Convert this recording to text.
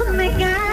Oh my god.